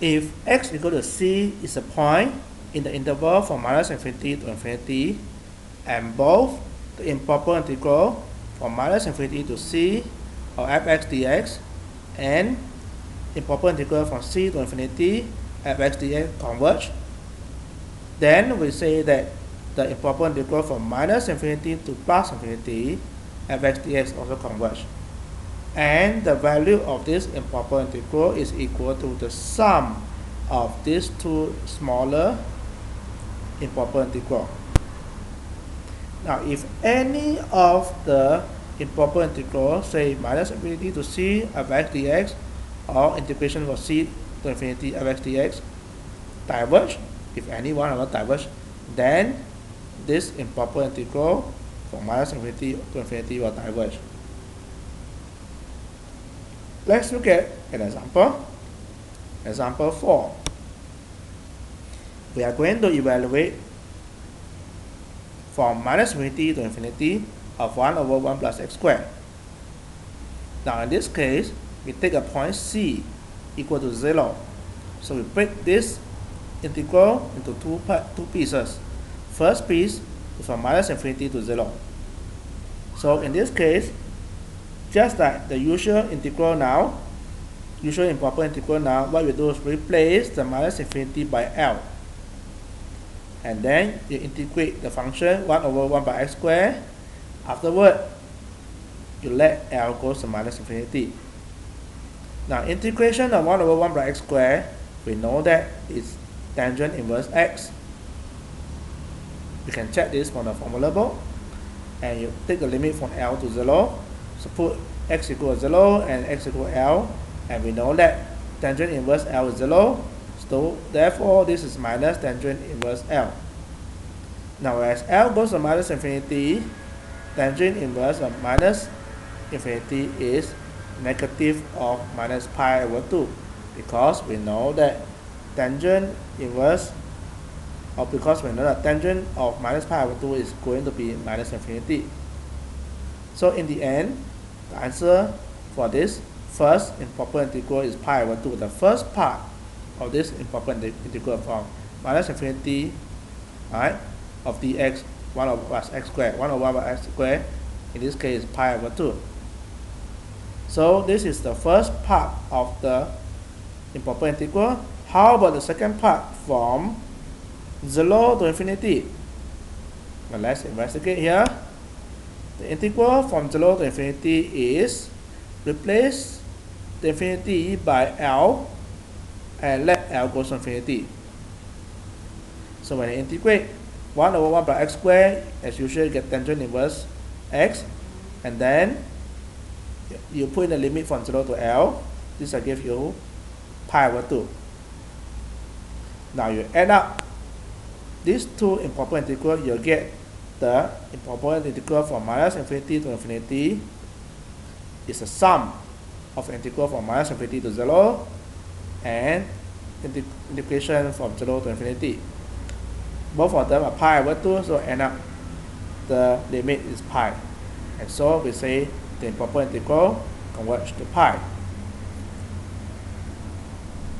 if x equal to c is a point in the interval from minus infinity to infinity, and both the improper integral from minus infinity to c of fx dx and improper integral from c to infinity fx dx converge, then we say that the improper integral from minus infinity to plus infinity fx dx also converge. And the value of this improper integral is equal to the sum of these two smaller improper integral. Now, if any of the improper integral, say minus infinity to c of x dx, or integration from c to infinity of x dx, diverge, if any one of them diverge, then this improper integral from minus infinity to infinity will diverge. Let's look at an example. Example 4. We are going to evaluate from minus infinity to infinity of 1 over 1 plus x squared. Now in this case, we take a point C equal to 0. So we break this integral into two, two pieces. First piece is from minus infinity to 0. So in this case, just like the usual integral now, usual improper integral now, what we do is replace the minus infinity by L. And then you integrate the function 1 over 1 by x squared. Afterward, you let L go to minus infinity. Now integration of 1 over 1 by x squared, we know that it's tangent inverse x. You can check this from the formula book. And you take the limit from L to 0 so put x equal 0 and x equal L and we know that tangent inverse L is 0 so therefore this is minus tangent inverse L. Now as L goes to minus infinity tangent inverse of minus infinity is negative of minus pi over 2 because we know that tangent inverse or because we know that tangent of minus pi over 2 is going to be minus infinity. So in the end, the answer for this first improper integral is pi over 2. The first part of this improper integral from minus infinity right, of dx 1 over x squared, 1 over x squared, in this case pi over 2. So this is the first part of the improper integral. How about the second part from 0 to infinity? Well, let's investigate here. The integral from 0 to infinity is replace the infinity by L and let L go to infinity. So when you integrate 1 over 1 by x squared, as usual, you get tangent inverse x, and then you put in the limit from 0 to L. This will give you pi over 2. Now you add up these two improper integrals, you'll get the improper integral from minus infinity to infinity is a sum of integral from minus infinity to 0 and integration from 0 to infinity. Both of them are pi over 2, so end up the limit is pi. And so we say the improper integral converges to pi.